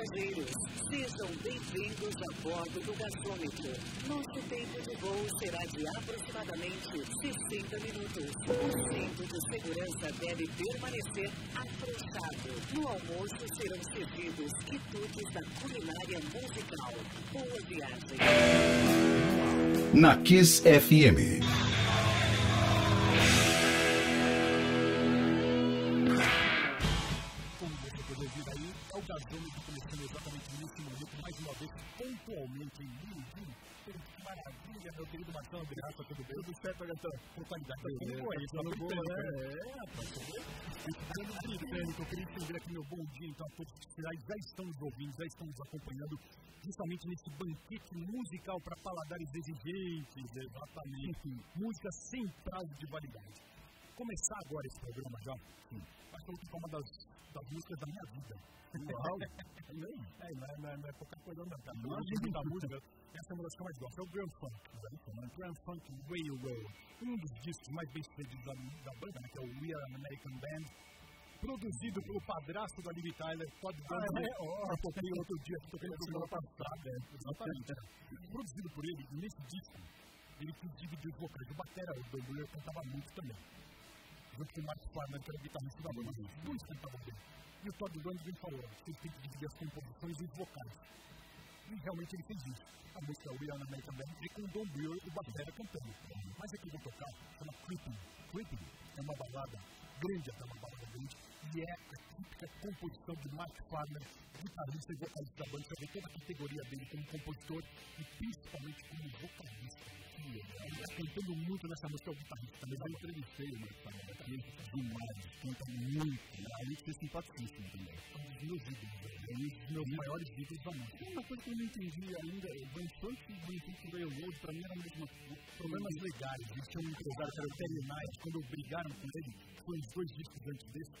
passageiros, sejam bem-vindos a bordo do gasômetro. Nosso tempo de voo será de aproximadamente 60 minutos. O cinto de segurança deve permanecer afrouxado. No almoço serão servidos quitutes da culinária musical. Boa viagem. Na Kiss FM. Nesse momento, mais uma vez, pontualmente em Mirim. Que maravilha, meu querido Marcão, graça, tudo bem? Tudo certo, Agatha? Totalidade, tá tudo bom aí, tá no bom, né? É, rapaz, tá vendo? Ficando britânico, eu queria estender aqui meu bom dia, então, a todos que já estão nos ouvindo, já estão nos acompanhando, justamente nesse banquete musical para paladares exigentes, exatamente, música sem prazo de validade. Começar agora esse programa já, sim, acho que é uma das, das músicas da minha vida. Uau! é, não, é, não, é, não é qualquer coisa não, cara. Não é da música, essa é uma das que eu mais gosto, é o Grand Funk. Né? Grand Funk Railroad, um dos discos mais bem sucedidos da, da banda, né, que é o We Are an American Band, produzido pelo padrasto da Liv Tyler, Todd Rundgren. Ah, é, eu toquei outro dia, toquei na semana passada. É, exatamente. Produzido por ele, nesse disco, ele dividiu os vocais. O batera, o Buller, cantava muito também. Junto com o Mark Farman, que era o guitarrista da. Os dois bem. E o Todd Rundgren falou, você tem que dividir as composições e os vocais. E realmente ele fez isso. A música We Are American Band e com Don Buller, o batera cantando. Mas aqui vou tocar, chama Creeping. Creeping é uma balada grande, até uma balada grande, e é a típica composição de Mark Farmer, guitarrista e vocalista da banda. Você toda a categoria dele como compositor e principalmente como vocalista. Ele está cantando muito nessa música, é o guitarrista. Também já entrevistei o Mark Farmer aqui, demais, canta muito. Aí você simpaticíssimo também. É um dos meus ídolos, é um dos meus maiores ídolos da música. Uma coisa que eu não entendi ainda, o Van Funk e o Van Funk Railroad, pra mim, eram mesmo problemas legais. Eles tinham um empresário que era o Terry Knight, quando brigaram com ele, foi uns dois discos antes desse,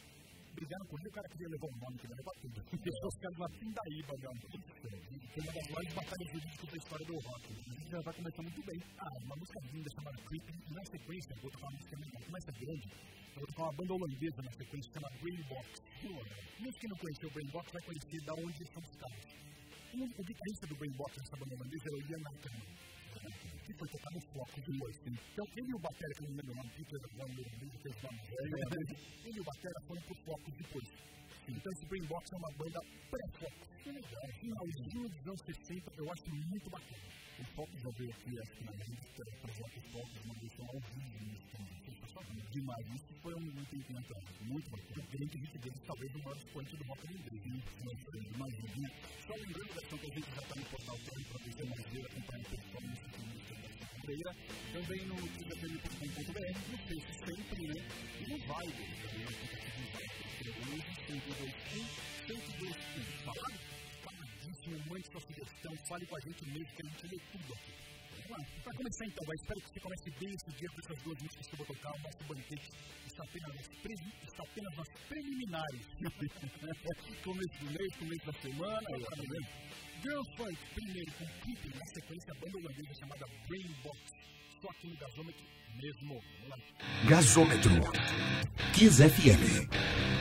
brigaram com o cara queria levar o nome, queria levar tudo. E deixou os caras na Pindaíba, já. Que é uma das maiores batalhas jurídicas da história do rock. A gente já vai começar muito bem. Ah, uma música linda chamada Creepy, e na sequência, vou tocar uma música que começa grande, eu vou tocar uma banda holandesa na sequência, chama Brain Box. Mesmo quem não conheceu o Brain Box vai conhecer da onde são os caras. O guitarrista do Brain Box nessa banda holandesa era o Ian Que foi tocar no foco do assim. Então, ele e o Batera, que eu não lembro o nome, nome ele e o Batera foram pro foco depois. Então, esse Brainbox é uma banda pré-foco. Que legal. Finalzinho dos anos 60, eu acho muito bacana. O foco já veio aqui, acho que na revista, projeto Foco, uma versão ao vivo, demais. Isso foi um muito bacana. Bem que a gente vê talvez o maior expoente do rock inglês, imagina. Só lembrando da que a gente já está no portal também para você mais ver, acompanhar o pessoal no feira também no tfm.com.br, no Face sempre, né? E no Viber, também no aplicativo Viber, que é o 1021 Falado? Caladíssimo, mande sua sugestão, fale com a gente mesmo, que a gente lê tudo aqui. Para começar então, eu espero que você comece bem esse dia com essas duas músicas que eu vou tocar. O nosso banquete está apenas nas, pre... está apenas nas preliminares. começo do mês, começo da semana, vendo? Girl Funk, primeiro com Creeping, na sequência, a banda holandesa chamada Brain Box. Só aqui no gasômetro mesmo. Gasômetro. Kiss FM. Kiss FM.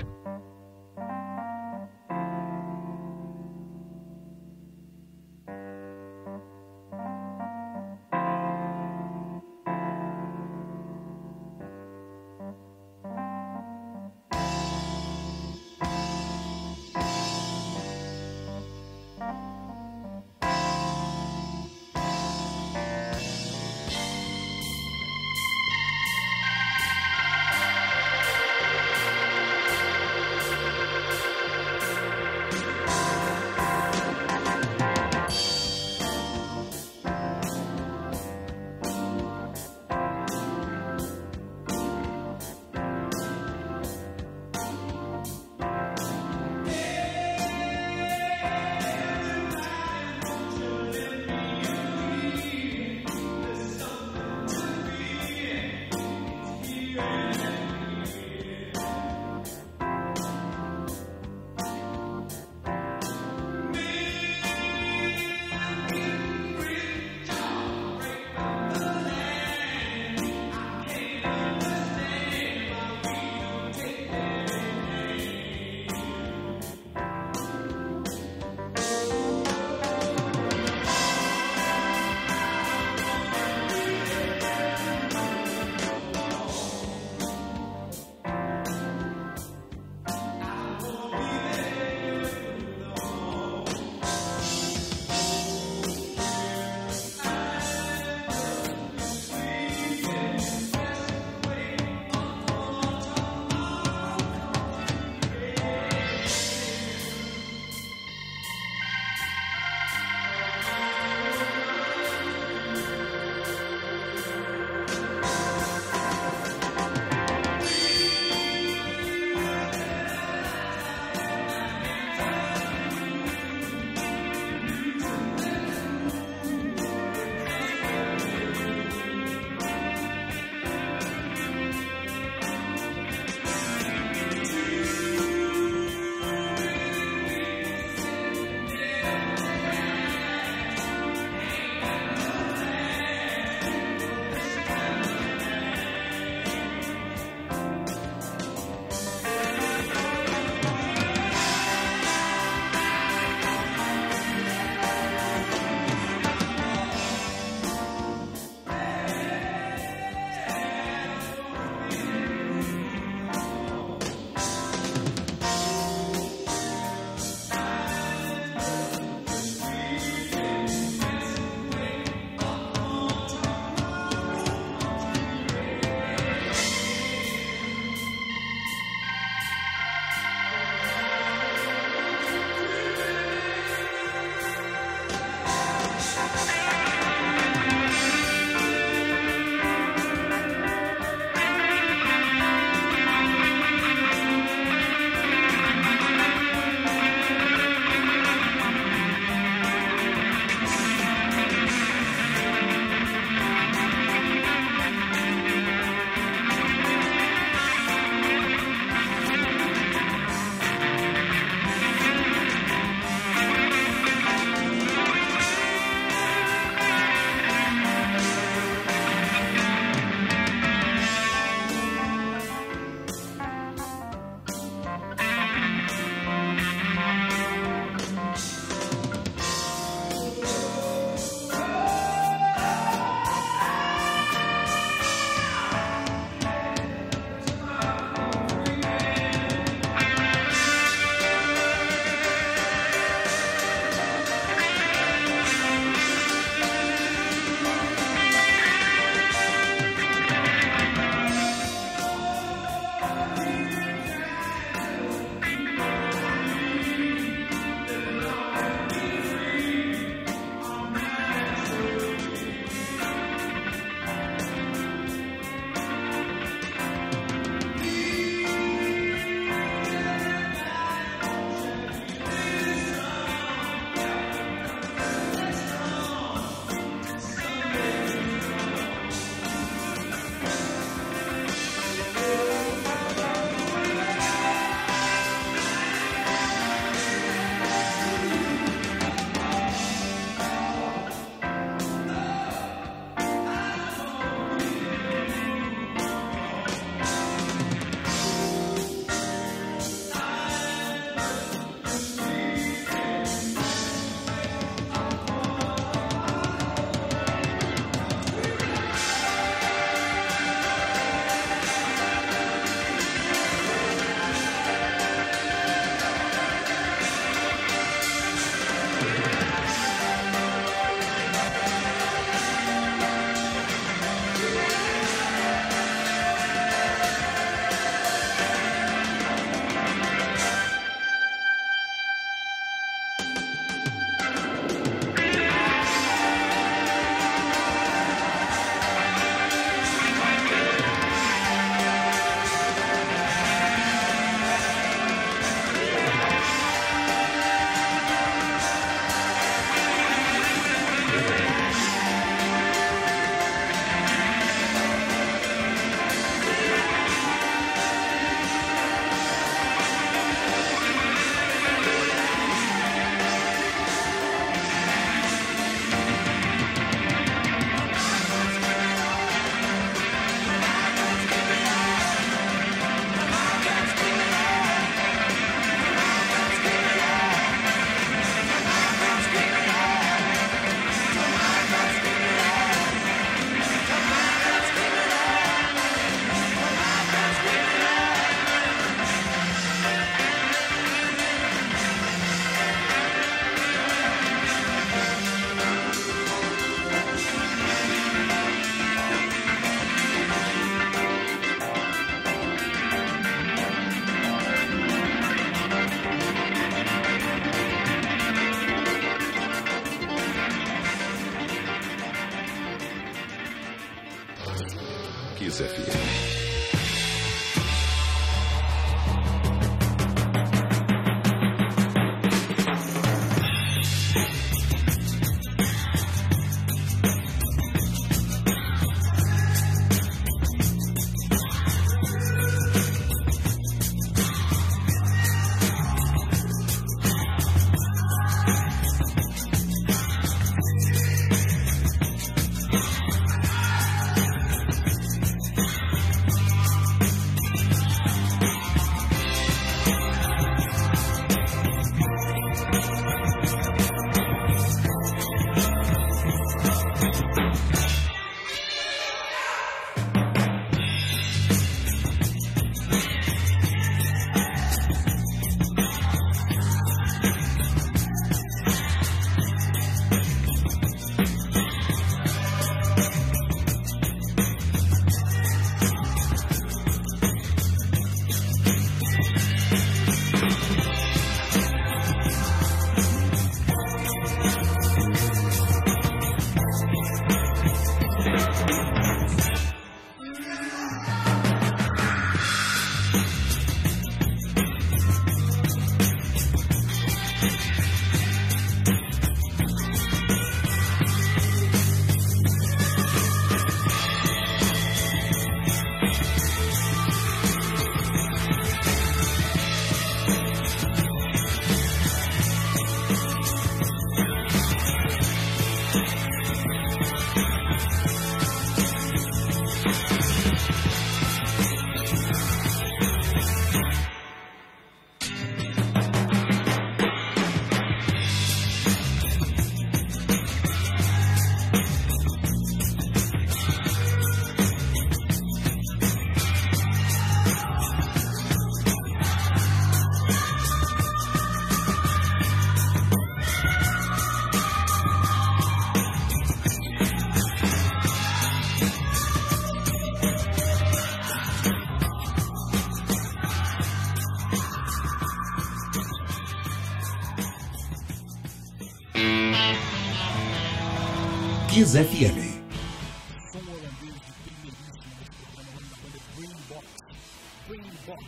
Green Box.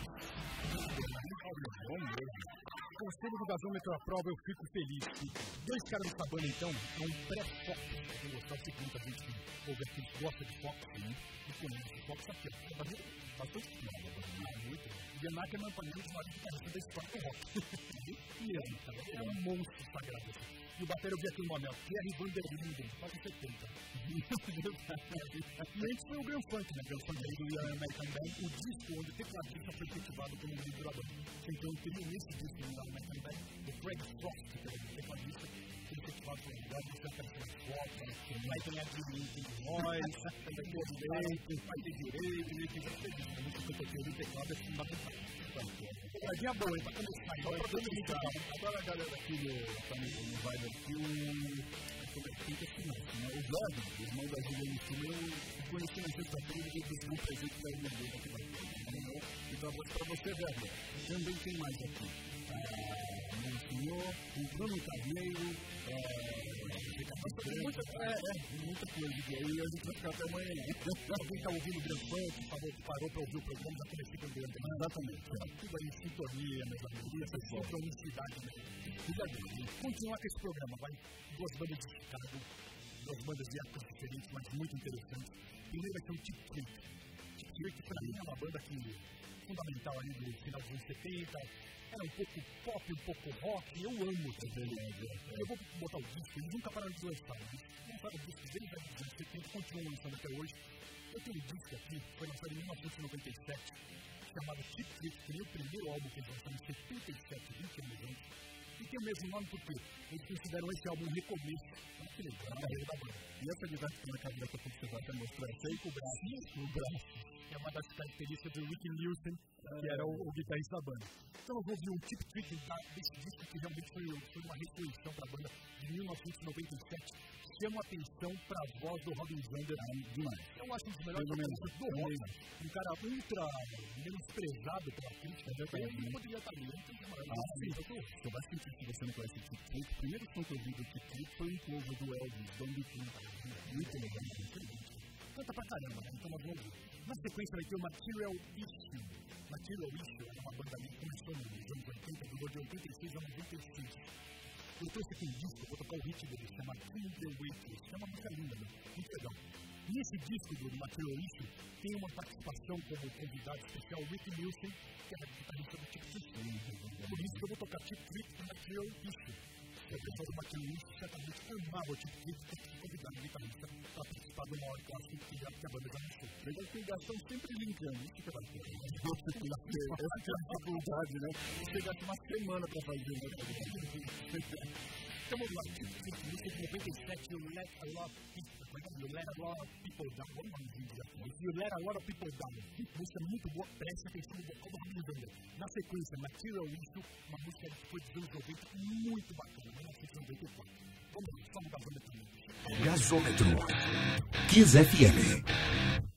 Conselho do gasômetro prova, eu fico feliz. Dois caras dessa banda, então, é um pré-fox. Eu gostar de muita gente que ouve aqui, gosta de fox, né? E conhece fox aqui, ó. Bastante bastante muito. E a para mim, é um dos maiores guitarristas da história do rock. Mesmo, é um monstro sagrado. Assim. E o bater eu vi aqui no momento, Pierre Van der Linden, quase 70. e antes foi o Grand Funk, né? Grand Funk do Ian American Band, o disco onde o tecladista foi cultivado como da banda. Então, teria nesse disco do Ian American Band, o Craig Frost, que era o tecladista, apareceu as fotos, vai ganhar dinheiro com nós, vai ter direito, vai ter direito, e quem já fez isso. Música que eu tenho do teclado é fundamental. Pegadinha boa, hein? Pra começar. Só pra começar. Agora a galera aqui no, também no Vibe aqui. Tem que assinar, né? O Jorge, o irmão da Julia Cima, eu conheci na sexta-feira e recebi um presente da irmã dele aqui na Então, pra você, Werner, também tem mais aqui. Meu senhor, o Bruno Carneiro, muita, é, é, muita coisa. E aí a gente vai ficar até amanhã. Alguém está ouvindo o Grand Funk, parou, parou para ouvir o programa, já com o Grand Funk. Exatamente. É. Tudo aí em sintonia, meus amigos. Essa sincronicidade, né? Tudo aí. Continuar com esse programa, vai. Duas bandas de Chicago, duas bandas de épocas diferentes, mas muito interessantes. Primeiro ser o Tip Trick. Tip Trick, para mim, é uma banda que fundamental aí do final dos anos 70, era um pouco pop, um pouco rock, eu amo também. Eu vou botar o disco, eles nunca pararam de lançar. Eles lançaram discos desde os anos 70, continuam lançando até hoje. Eu tenho um disco aqui, foi lançado em 1997, chamado Tip Trick, que é o primeiro álbum que eles lançaram em 77, 20 anos antes. E tem o mesmo nome porque eles consideram esse álbum um recomeço. Que legal, a carreira da banda. E essa tem na cabeça que você vai até mostrar, essa aí com o com o braço é uma das características do Rick Nielsen, que era o, o guitarrista da banda. Então eu vou ouvir um tip trick desse disco que realmente foi, foi uma ressurreição para a banda de 1997. Chama atenção para a voz do Robin Zander demais. Eu acho um dos melhores guitarristas do rock. Um cara ultra menosprezado pela crítica. Né? Ele poderia estar ali. Ah, sim. Você vai sentir que você não conhece o tip trick. O primeiro som que do trick foi um cover do Elvis, Don't Be Muito legal, muito. Canta pra caramba, né? Então nós vamos ver. Na sequência vai ter o Material Issue. Material Issue era uma banda que começou nos anos 80, durou de 86 a 96. Eu trouxe aqui um disco, vou tocar o hit dele, chama Kill the Waitress. É uma música linda, né? muito legal. E esse disco do Material Issue tem uma participação como convidado especial, Rick Nielsen, que era guitarrista do Tip Trick. Por isso que eu vou tocar Tip Trick e Material Issue. O pessoal do Material Issue certamente o Tip Trick, que convidado guitarrista para participar do maior clássico que a banda já lançou. Legal que o Gastão sempre linkando, isso que é bacana. Essa que é a dificuldade, né? Você gasta uma semana para fazer, vamos lá, música de 97, You Let a Lot of People, you let a lot of people down. Vamos lá, You Let a Lot of People Down. Música muito boa, preste atenção no do Ramiro Vander. Na sequência, Material Issue, uma música que foi anos 90, muito bacana, 1994. Vamos lá, vamos dar banda também. Gasômetro. Kiss FM.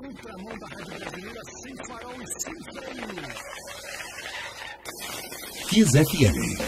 Ultraman da Rádio Brasileira, sem farol e sem freio. Kiss FM.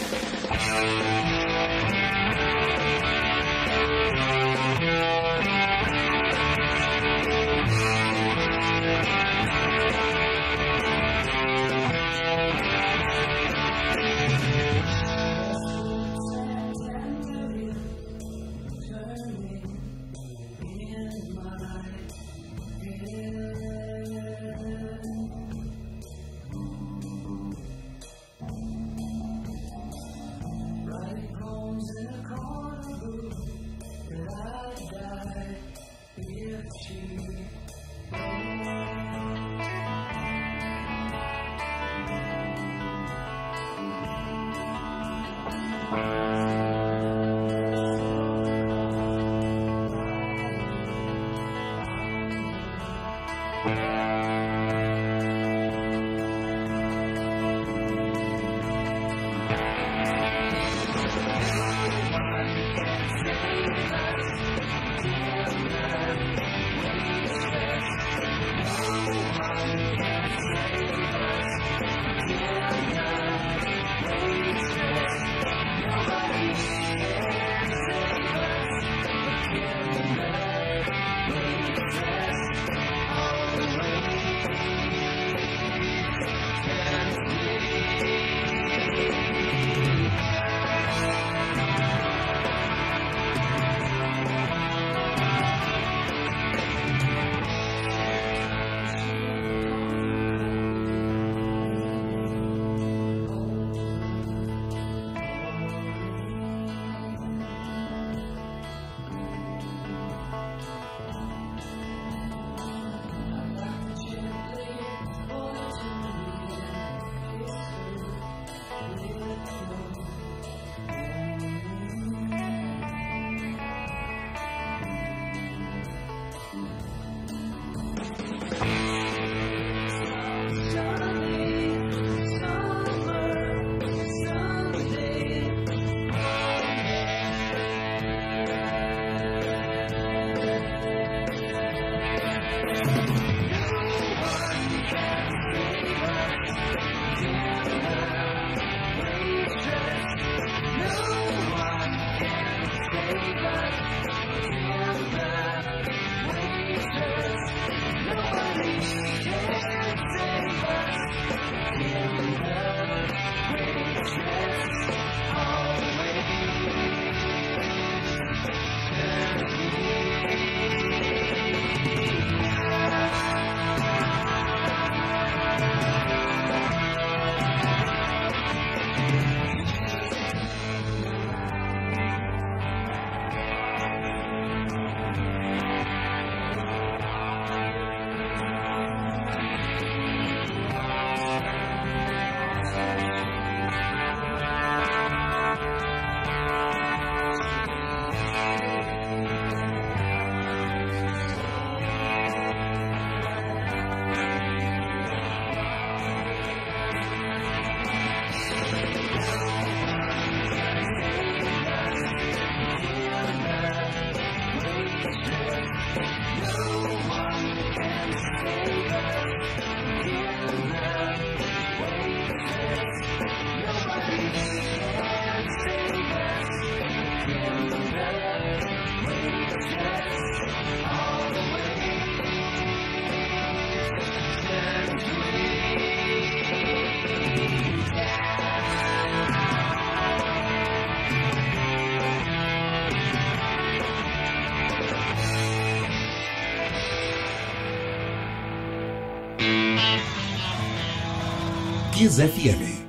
Zé FM.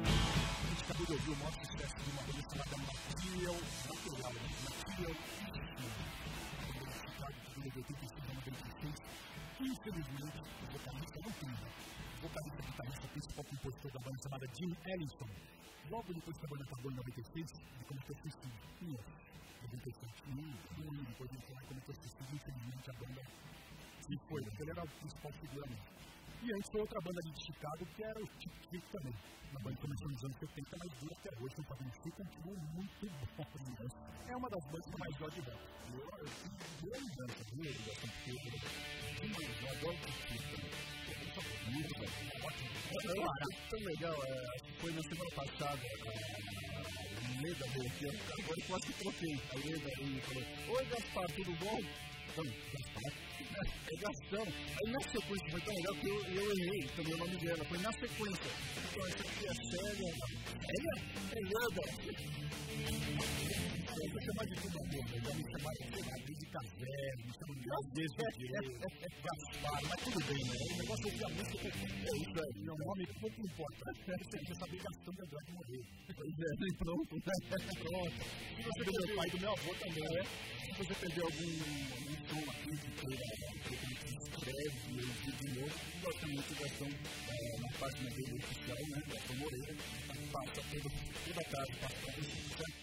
Outra banda de Chicago que era o Chick Trick também. Uma banda que começou nos anos 70, mas dura até hoje, o Pavão Chico continua muito bom. Né? É uma das bandas que mais gosto de rock. Eu, anos, sabia? Eu gosto muito demais, eu adoro o Chick Trick também. Ótimo. Tão legal, é, foi na semana passada, o Leda veio agora eu quase que troquei. A Leda aí falou, Oi Gaspar, tudo bom? Então, Gaspar, é Gastão. Aí na sequência foi tão legal que eu, eu errei também o nome dela. Foi na sequência. Então essa aqui é séria. Ela é Leda. Eu vou chamar de tudo aqui. Eu já me chamava de de café, me chamo de Gaspar, Gaspar, mas tudo bem, né? O negócio é que a música é isso aí. Meu nome pouco importa. Você quer saber Gastão de Andrade morrer. Pois é, pronto. Pronto. Se você perdeu o pai do meu avô também, né? Se você perdeu algum, som aqui que foi escreve e de novo, logicamente já estão é, na página dele oficial, né? Gastão Moreira, passa toda, toda a tarde, passa para você.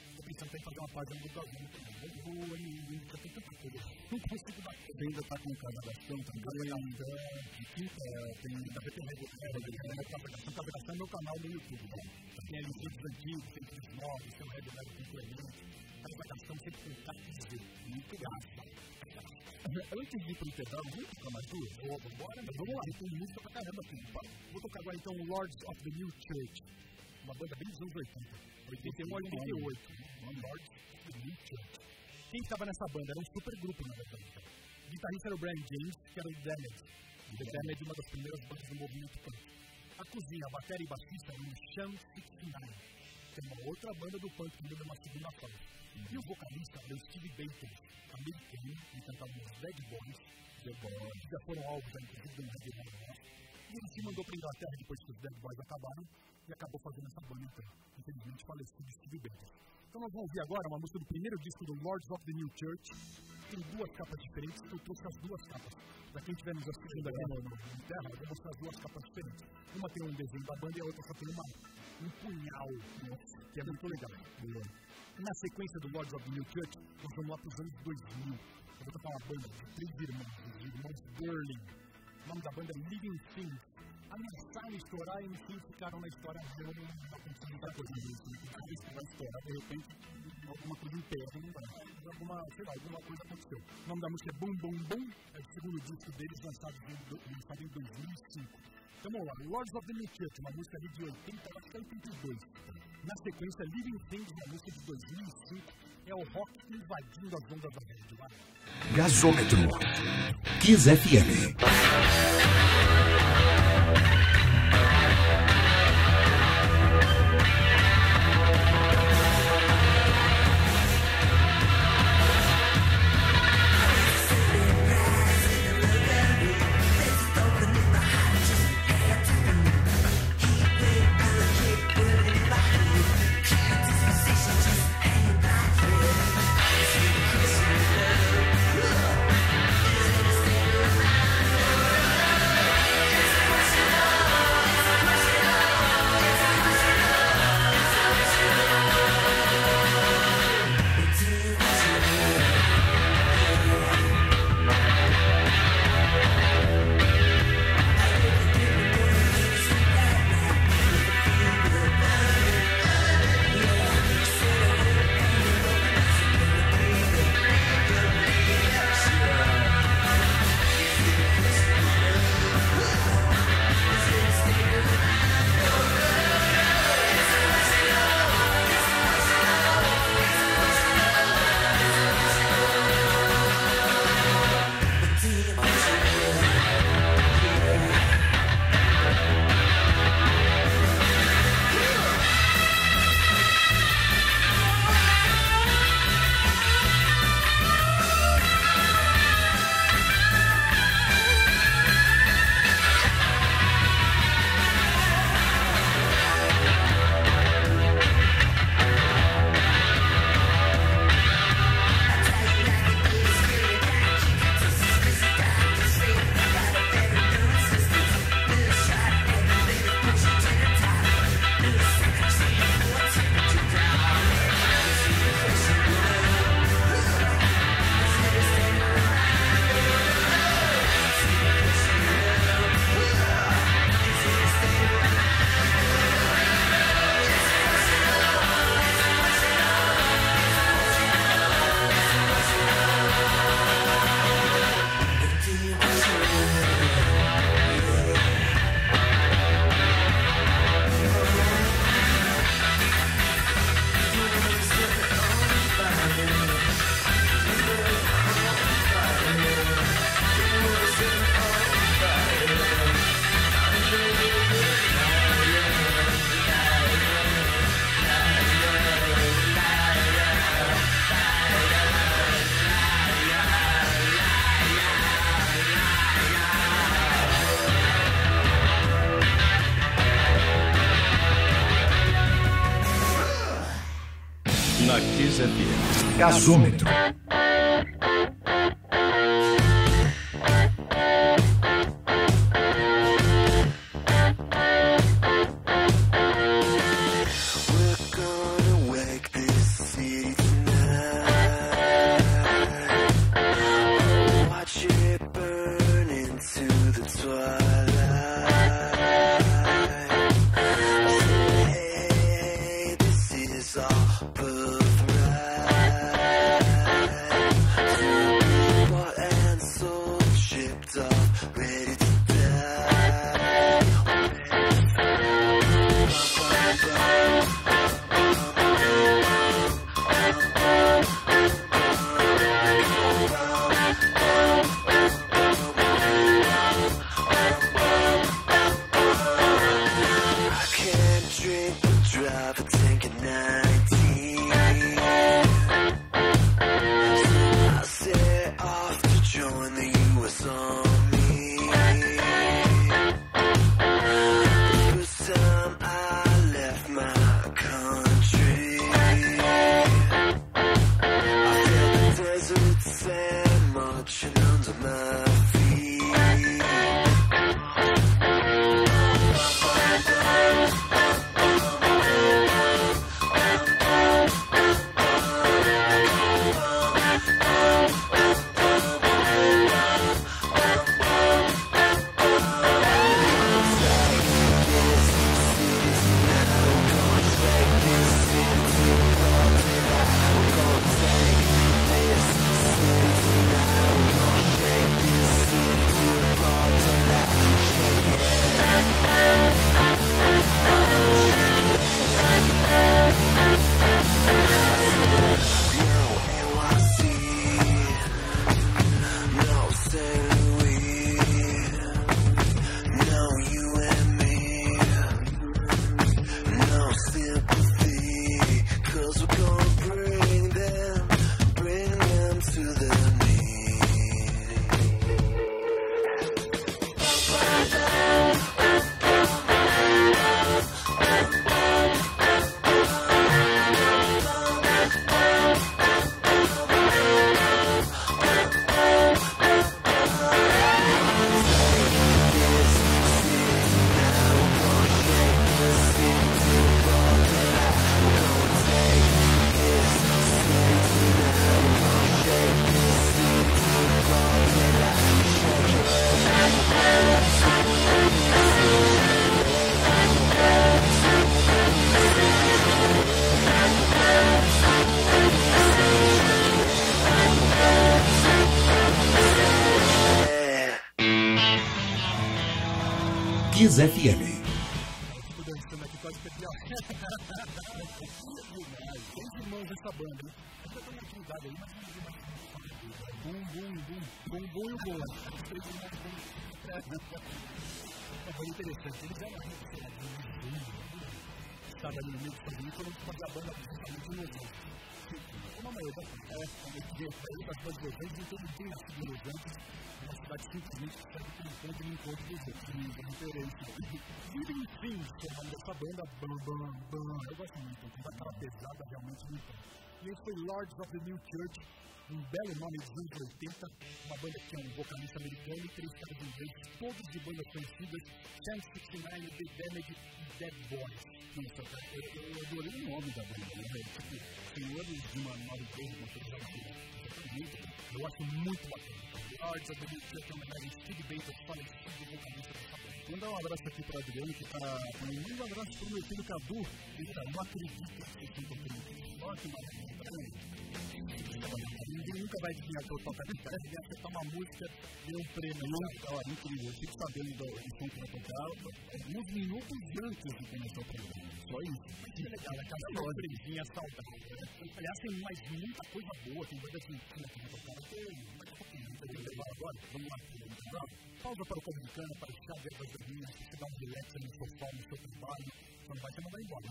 Estou pensando em fazer uma página do Gastão também. Boa, já tem tanta coisa. Não consigo dar. Ainda está com o canal Gastão também, ainda de tem da Gastão Gastão é meu canal no YouTube, né? Tem ali os vídeos antigos, tem vídeos novos, tem o Regular Complemento. Mas a Gastão sempre tem que muito gasto antes de ir pro intervalo, vamos tocar mais duas? Bora, mas vamos lá, tem música pra caramba aqui. Vou tocar agora então Lords of the New Church, uma banda bem dos anos 80, 81 a 88. Lords of the New Church. Quem estava nessa banda? Era um super grupo, na verdade. O guitarrista era o Brian James, que era o Damage. O The Damage é uma das primeiras bandas do movimento punk. A cozinha, a bateria e baixista eram o Sham 69, é uma outra banda do punk que deu uma segunda fase. E o vocalista era o Steve Baker, americano, que cantava os Dead Boys, The Boys, que já foram alvos, inclusive, do Red Boys. E ele se mandou para a Inglaterra depois que os Dead Boys acabaram e acabou fazendo essa banda, então. Infelizmente, falecido Steve Baker. Então nós vamos ouvir agora uma música do primeiro disco do Lords of the New Church. Tem duas capas diferentes, eu trouxe as duas capas. Para quem estiver nos assistindo aqui na Inglaterra, eu vou mostrar as duas capas diferentes. Uma tem um desenho da banda e a outra só tem uma, um punhal, né, que é muito legal. Na sequência do Lords of the New Church, nós vamos lá para os anos 2000. Eu vou tocar uma banda de três irmãos, os irmãos Burling. O nome da banda é Living Things. Ameaçaram estourar e, enfim, ficaram na história não acontecendo muita coisa nisso. Cada vez que vai estourar, de repente, alguma coisa interna, alguma, sei lá, alguma coisa aconteceu. O nome da música é Boom Boom Boom, é o segundo disco deles, lançado em 2005. Vamos lá, Lords of the Church, uma música ali de 80 até 82. Na sequência, Living Things, uma música de 2005, é o rock invadindo as ondas da rede. Gasômetro. Kiss FM. Gasômetro. Kiss FM. irmãos dessa banda, de um estava ali no meio a banda justamente Los Angeles. Uma maioria, é, como disse, aí das coisas de então não tem em Los Angeles, uma cidade simplesmente que serve como ponto de encontro dos outros, de referência. Vivem enfim, que é o nome dessa banda, bam, bam, bam. Eu gosto muito, tem uma cara pesada realmente encontro. E esse foi Lords of the New Church, um belo nome dos anos 80, uma banda que é um vocalista americano e três caras ingleses, todos de bandas conhecidas, Chance 69, The Damage e Dead Boys. Nossa, eu, eu adorei o nome da banda, né? Tipo, Senhores de uma Noruega, uma coisa assim. Eu acho muito bacana. Lords of the New uma homenagem Steve Bates, falecido vocalista dessa banda. Mandar um abraço aqui para Adriano, que está. Um abraço para o meu filho Cadu, que não acredita que vocês estão tocando aqui. Olha que maravilha. Ninguém nunca vai adivinhar que eu toco aqui. Parece que acertar uma música e um prêmio. Não, é incrível. Eu fico sabendo do, som que vai tocar alguns minutos antes de começar o programa. Só isso. Mas que legal, é cada surpresinha saudável. Aliás, tem mais muita coisa boa. Tem assim que vai tocar. Pouquinho. Agora, vamos lá. Pausa para o Dominicana, para o chá de gasolina, para você dar um relax no sofá, no seu trabalho não vai ser mandar embora.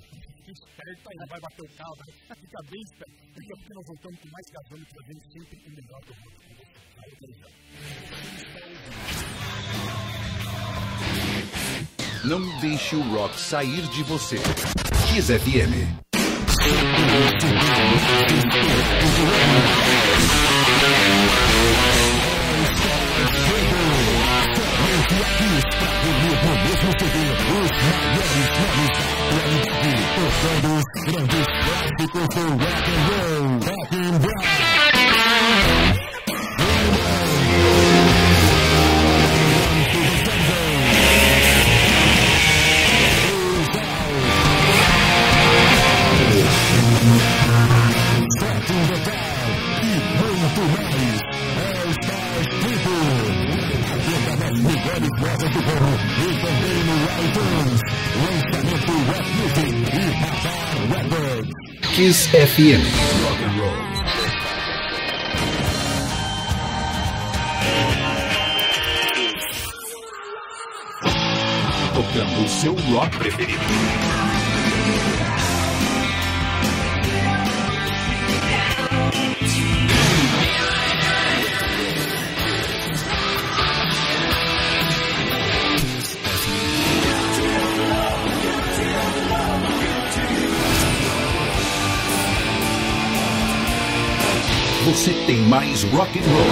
Fique esperto aí, não vai bater o carro, vai ficar bem esperto. Daqui a pouco nós voltamos com mais gasômetro, trazendo sempre o melhor do mundo. Não deixe o rock sair de você. Kiss FM. Rock and roll, rock and roll. Kiss FM. Tocando o seu rock preferido. Você tem mais rock and roll.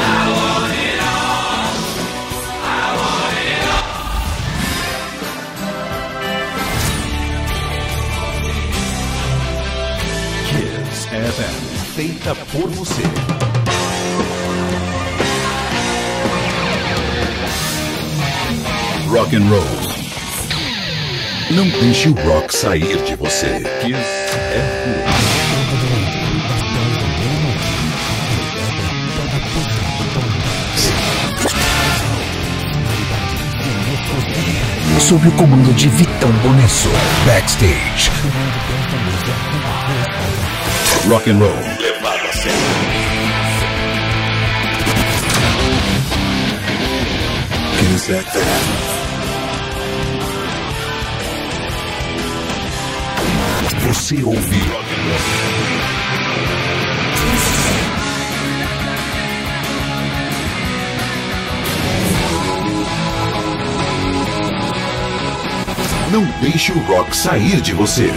Kiss FM, feita por você. Rock and roll. Não deixe o rock sair de você. Kiss FM. Sob o comando de Vitão Bonesso. Backstage. Rock and roll levado a. Você ouve Não deixe o rock sair de você.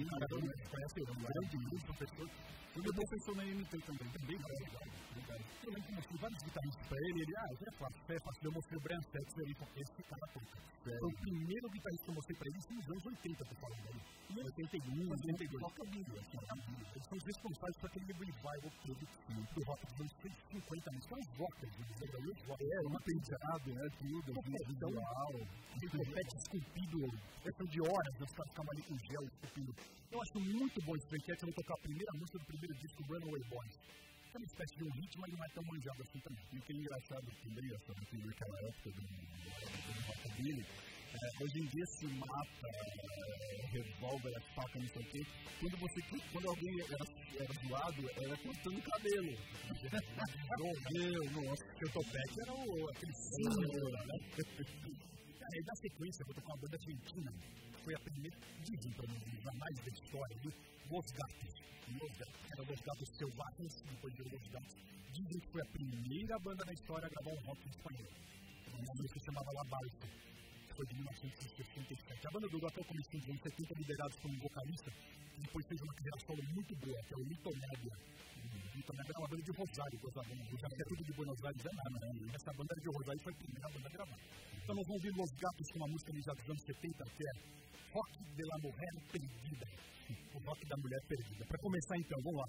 Ele é um grande professor. E meu professor na MT também, também é legal. Eu eu mostrei vários guitarristas pra ele, ele, ah, eu é fácil, é fácil. Eu mostrei o Brian Setzer ali, porque esse cara toca. Foi o primeiro guitarrista que eu mostrei pra ele nos anos 80, tô falando ali. Em 81, 82. Toca Bíblia, assim, a Bíblia. Eles são os responsáveis por aquele revival todo do rock dos anos 150, mas são os rockers. É, uma penteado, né, tudo, visual. Repete esculpido, questão de horas, os caras ficavam ali com gel esculpindo. Eu acho muito bom esse Frank eu vou tocar a primeira música do primeiro disco, Runaway Boys. Uma espécie de um ritmo, mas não é tão manjado assim também. E o que é engraçado, que é engraçado, que naquela época do, rockabilly, é, hoje em dia se mata, é, revólver, é faca, não sei o quê. Quando, você, quando alguém era, era zoado, era cortando o cabelo. Meu Deus, nossa, o topete era o, aquele símbolo, né? Aí, na sequência, eu vou tocar uma banda argentina. Foi a primeira, dizem para mim, jornais da história, era de. Dizem que foi a primeira banda na história a gravar um rock em espanhol. Uma música se chamava La Balsa foi de 1967. A banda durou até o começo dos anos 70, liderados por um vocalista, que depois fez uma solo muito boa, que é o Lito Nébia. também era uma banda de Rosário, coisa boa. Já que é tudo de Buenos Aires, é nada, né? Essa banda de Rosário foi a primeira banda a gravar. Então nós vamos ouvir Los Gatos com uma música dos anos 70, que é Rock de la Mujer Perdida. O rock da mulher perdida. Para começar então, vamos lá.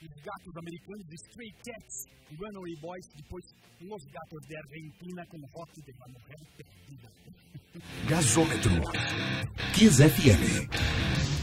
Os gatos americanos de Stray Cats, Runaway Boys, depois Los Gatos de Argentina com Rock de la Mujer Perdida. Gasômetro. Kiss. FM.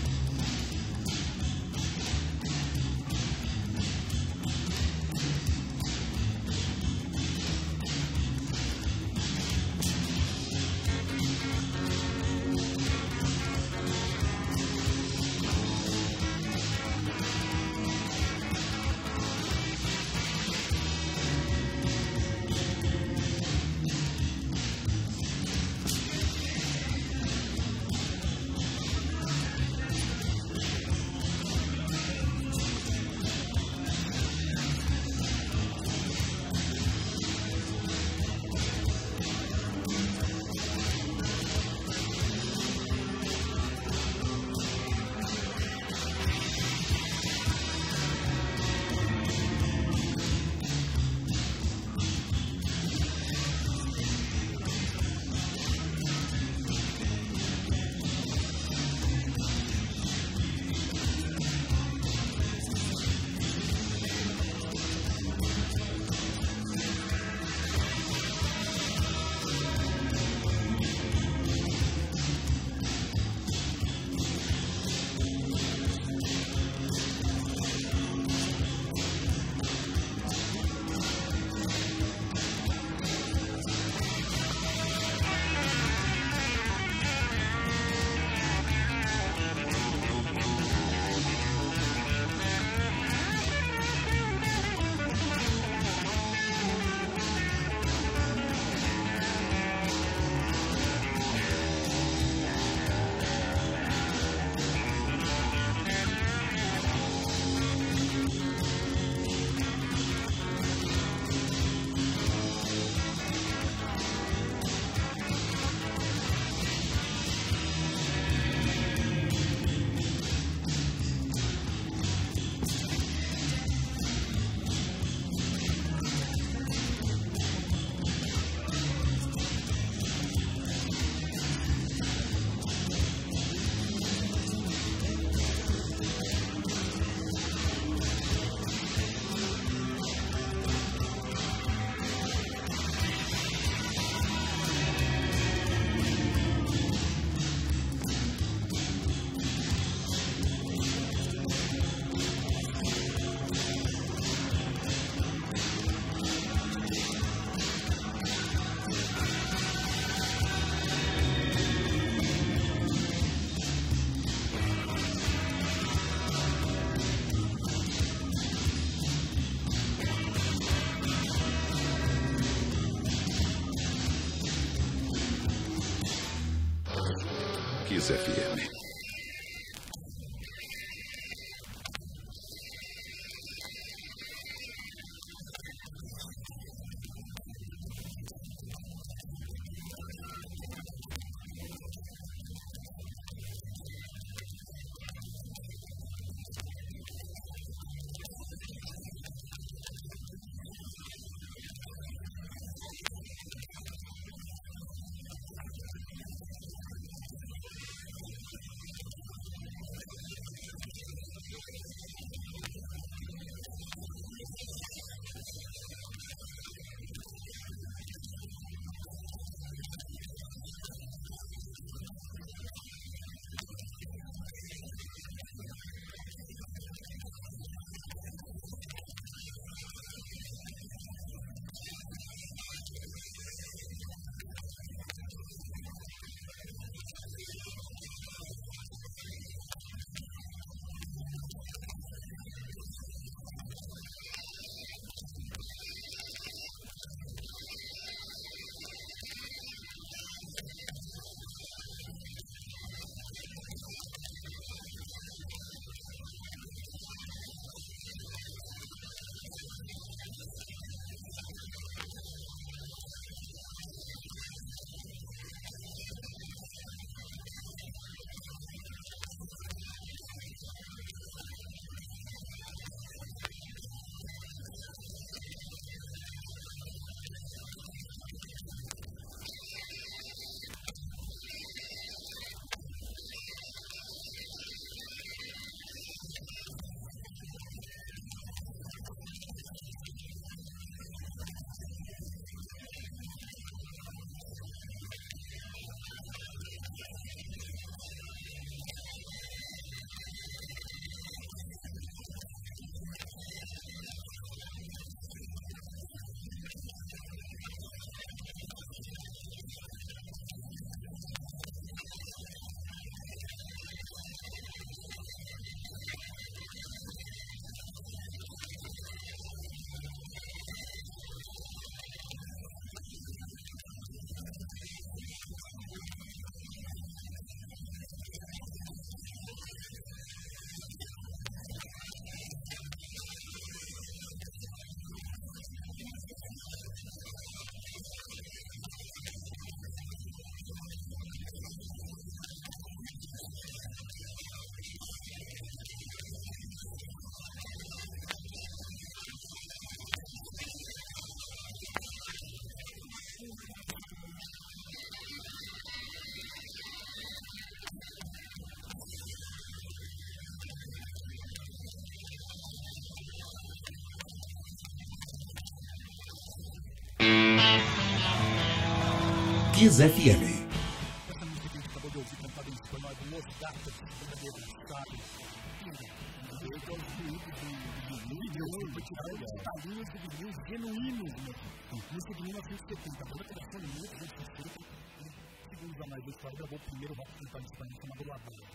La Banda.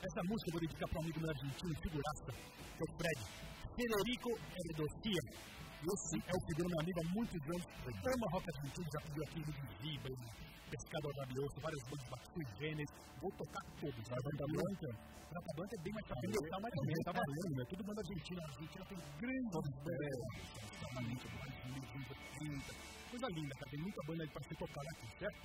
Essa música eu vou dedicar para um amigo meu argentino, figuraça, que é o Fred. Federico Heredocia. Esse é o pedido meu amigo há muitos anos. Ama rock argentino, já pediu aqui no Viva, Pescador Rabioso, várias bandas Batu Gênesis. Vou tocar todos. A banda branca, a banda branca é bem mais pra frente, tá mais menos, tá valendo, né? Tudo banda argentina. A Argentina tem grandes bandas. Exatamente, mais de 1930. Coisa linda, cara. Tem muita banda aí pra ser tocada aqui, certo?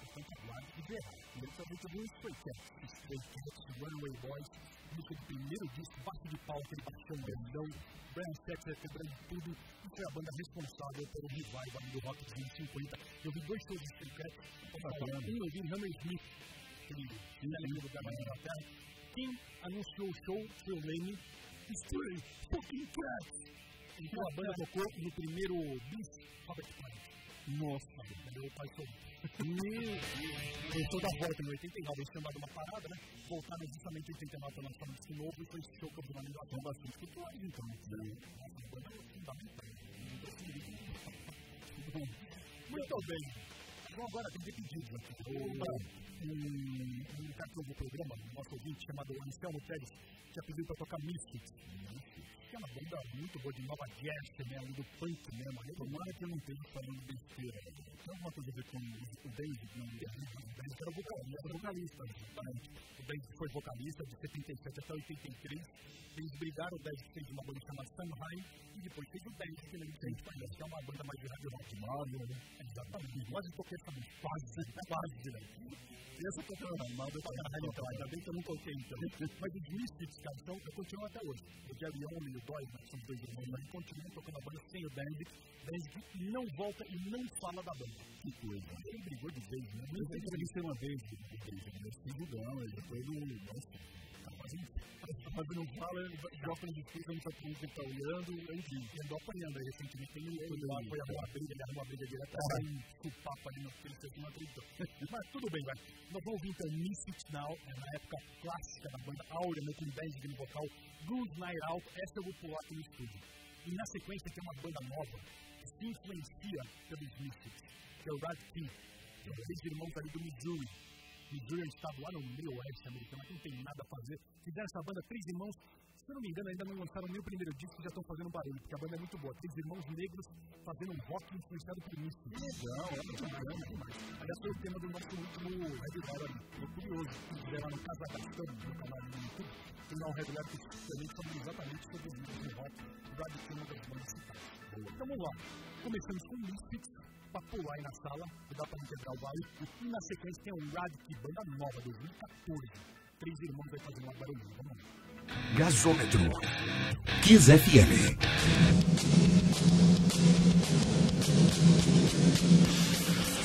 Portanto, aguarde e verá. Principalmente do Stray Cats, Stray Cats, Runaway Boys, música do primeiro disco, baixo de pau, aquele baixão grandão, Brian Setzer quebrando tudo, e foi a banda responsável pelo revival do rock dos anos 50. Eu vi dois shows de Stray Cats, um eu vi Hammer Smith, aquele filho do cara da Inglaterra. Quem anunciou o show foi o Lenny, Stray Fucking Cats. Então a banda tocou no primeiro bis, Robert Plant. Nossa, meu pai sou. Começou da volta em 89, eles tinham dado uma parada, né? Voltaram justamente em 89 para lançar um disco novo e foi esse show que eu vi na animação bastante culturais, então. Nossa, a banda é fundamental. Muito bem. Então agora tem que pedir aqui. Um, um cartão do programa, um nosso ouvinte chamado Anselmo Pérez, já pediu para tocar Misfits uma banda muito boa de Nova Jersey, né? do punk mesmo. Né? Tomara que eu não esteja falando besteira. Tem alguma coisa a ver com o David? Não, o David era vocalista, era vocalista, exatamente. O David foi vocalista de 77 até 83. Eles brigaram, o David fez uma banda chamada Sunheim e depois fez o David, que a gente conhece, que é uma banda mais de hard rock. Né? Exatamente. Quase essa música. Quase, quase, né? Essa que eu tô armado, eu tava na então, ainda bem que eu não toquei então. Mas os Misfits, cara, então, eu continuo até hoje. O Jerry Young e o Doyle, que são dois irmãos, mas continuam tocando a banda sem o. Band que não volta e não fala da banda. Que coisa. Ele brigou de vez, né? Eu sempre entrevistei uma vez o David, né? Sem Judão, ele foi no. Nossa, tá quase mas não fala, gosta de coisa, não sabe como ele está olhando, enfim, ele andou apanhando aí recentemente, ele foi lá, foi arrumar a briga, ele arrumou a briga direta, sai um papo ali no fez não acreditou. Mas tudo bem, vai. Nós vamos ouvir então Misfit Now, na época clássica da banda Áurea, né, com 10 de vocal, Good Night Out, essa eu vou pular aqui no estúdio. E na sequência tem uma banda nova que se influencia pelos Misfits, que é o Rad King, que é o três irmãos ali do Missouri É um estado lá no meio oeste americano, que não tem nada a fazer. Fizeram essa banda Três Irmãos, se eu não me engano, ainda não lançaram nem o primeiro disco e já estão fazendo barulho, porque a banda é muito boa. Três Irmãos Negros fazendo um rock influenciado por isso. Que legal, é muito bacana demais. Aliás, foi o tema do nosso último Red Letter. Tô curioso. Quiser lá no Casa Gastando, no canal do YouTube, tem lá um Red Letter que também fala exatamente sobre o de rock, o Brad King das bandas citadas. Então vamos lá. Começamos com Misfits, pra pular aí na sala, que dá pra integrar o baile. E na sequência tem um Rad, que banda nova, 2014. Tá Três irmãos vai fazer uma barulhinha, vamos lá. Gasômetro. Kiss FM. Thank you.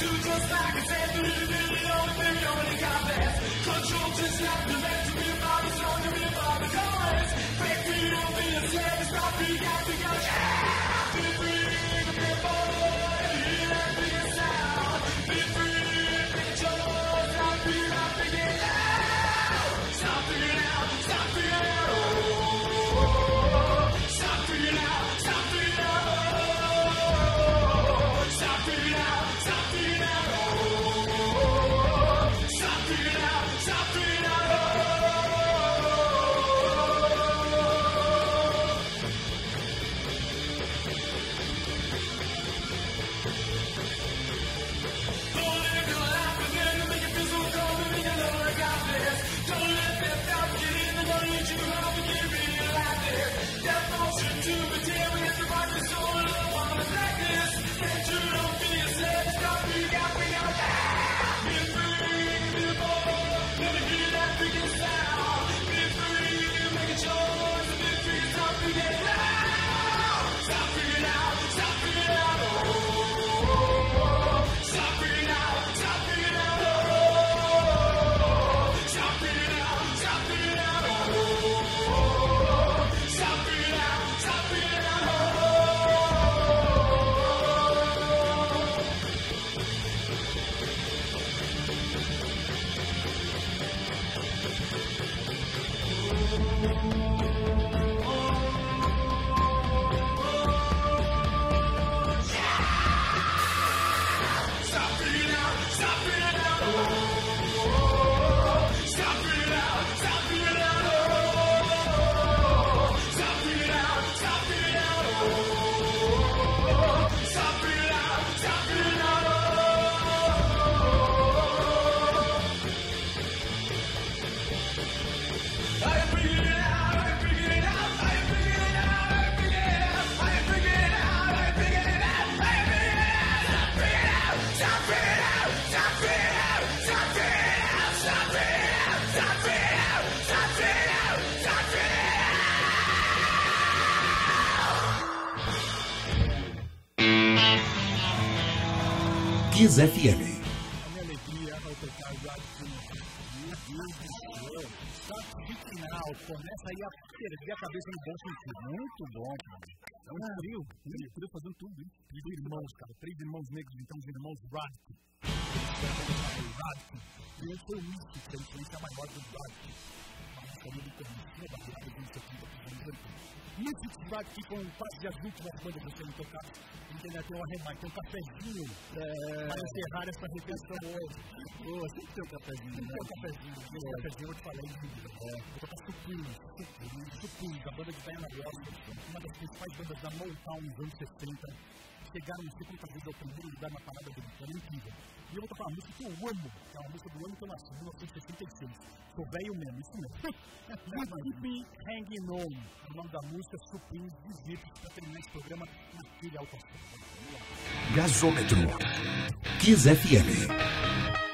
Kiss FM. A minha alegria ao Tá final. Começa aí a perder a cabeça no bom sentido. Muito bom, cara. É um trio. Um trio fazendo tudo isso. Três irmãos, cara. Três irmãos negros, então os irmãos Radic. Radic. E um foi o Mystic, que é a influência maior do Radic. Uma música muito conhecida, da virada 80. Mystic Radic com quase as últimas bandas que sendo tocadas ainda tem um arremate, tem um cafezinho é... para encerrar essa refeição hoje. Boa, sempre tem um cafezinho. Sempre né? tem um cafezinho. Esse é. cafezinho eu te falei em dúvida. É. Vou tocar Supreme, Supreme, Supreme, da banda de Diana Ross, uma das principais bandas da Motown nos anos 60 chegaram em 50 vezes ao primeiro lugar na parada do é incrível. E eu vou tocar uma música que eu amo, que é uma música do ano que eu nasci, 1966. Sou velho mesmo, isso mesmo. You Keep Me Hanging On, o nome da música, Supreme, dos para terminar esse programa naquele alto astral. Gasômetro. Kiss FM.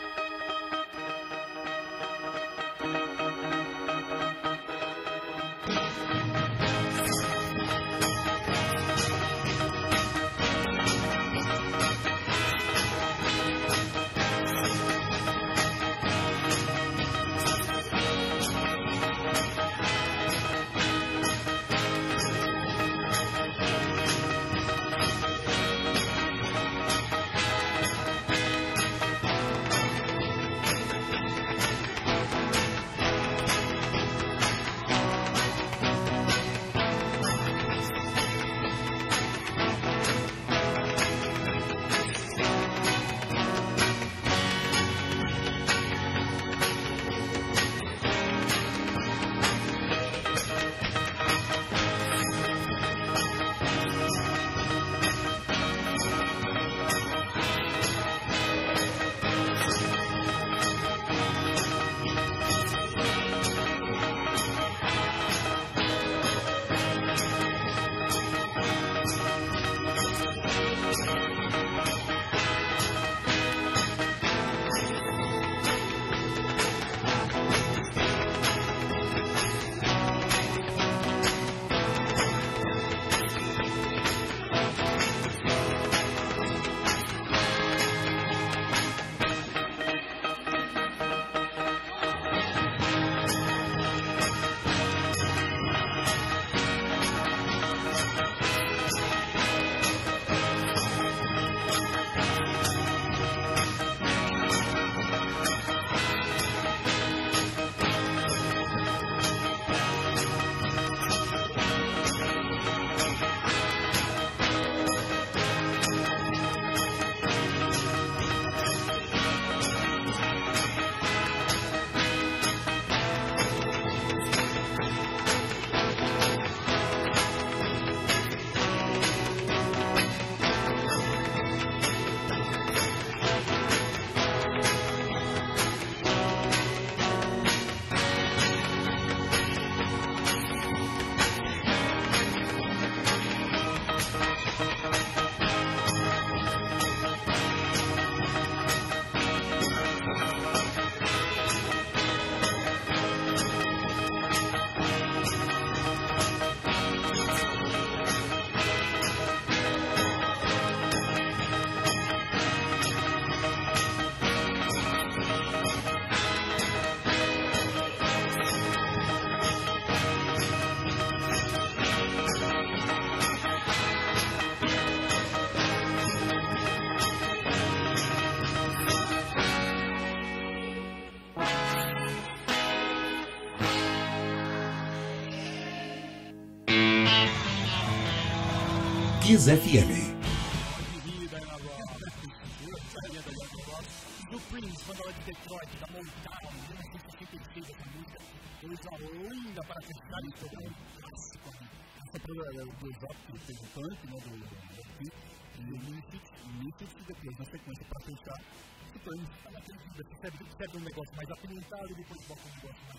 Percebe, percebe um negócio mais apimentado, depois bota um negócio mais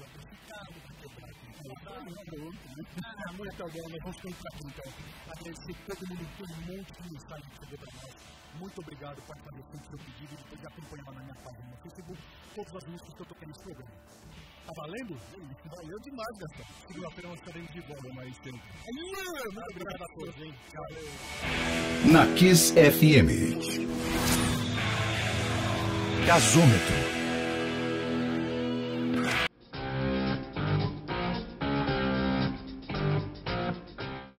quebrar aqui. Ah, muito bom, nós vamos continuar então. Agradecer todo mundo, todo monte de mensagem que chegou para nós. Muito obrigado por fazer o seu pedido e depois acompanhar na minha página no Facebook todas as músicas que eu toquei nesse programa. Tá valendo? Valeu demais, Gastão. Segunda-feira nós estaremos de volta mais tempo. Muito obrigado a todos, hein? Na Kiss FM. Gasômetro.